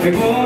되고